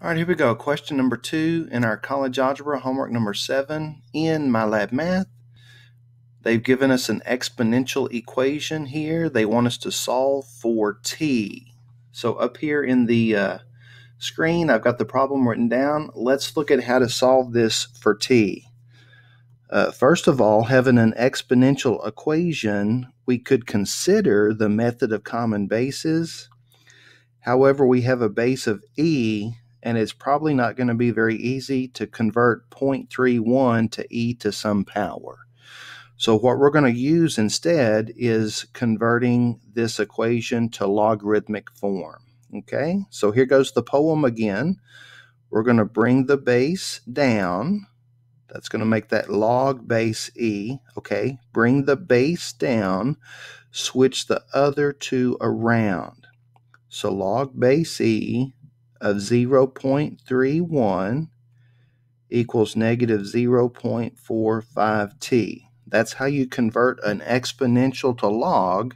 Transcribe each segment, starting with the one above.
All right, here we go. Question number two in our college algebra homework number seven in MyLab Math. They've given us an exponential equation here. They want us to solve for t. So up here in the uh, screen, I've got the problem written down. Let's look at how to solve this for t. Uh, first of all, having an exponential equation, we could consider the method of common bases. However, we have a base of e and it's probably not going to be very easy to convert 0.31 to e to some power. So what we're going to use instead is converting this equation to logarithmic form. Okay, so here goes the poem again. We're going to bring the base down. That's going to make that log base e. Okay, bring the base down, switch the other two around. So log base e of 0.31 equals negative 0.45t. That's how you convert an exponential to log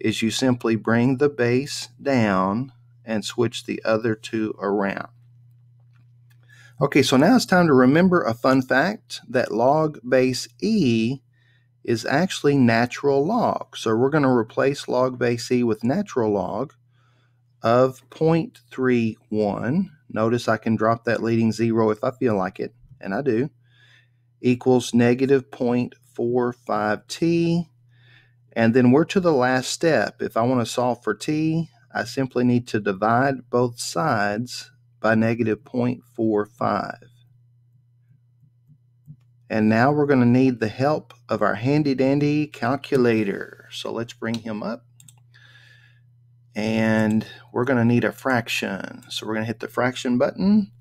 is you simply bring the base down and switch the other two around. Okay, so now it's time to remember a fun fact that log base e is actually natural log. So we're going to replace log base e with natural log of 0.31, notice I can drop that leading zero if I feel like it, and I do, equals negative 0.45t. And then we're to the last step. If I want to solve for t, I simply need to divide both sides by negative 0.45. And now we're going to need the help of our handy dandy calculator. So let's bring him up and we're going to need a fraction. So we're going to hit the fraction button.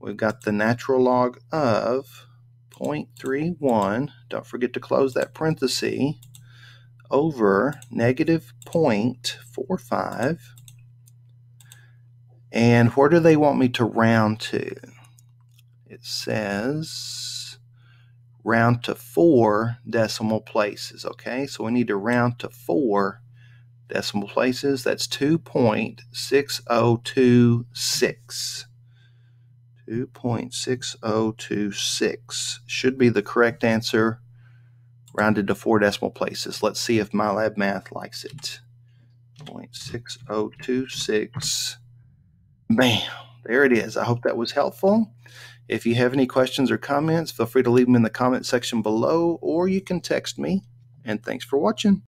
We've got the natural log of 0.31. Don't forget to close that parenthesis over negative 0.45. And where do they want me to round to? It says round to four decimal places. Okay, so we need to round to four decimal places. That's 2.6026. 2.6026 should be the correct answer, rounded to four decimal places. Let's see if MyLab Math likes it. 0.6026. Bam. There it is. I hope that was helpful. If you have any questions or comments, feel free to leave them in the comment section below, or you can text me. And thanks for watching.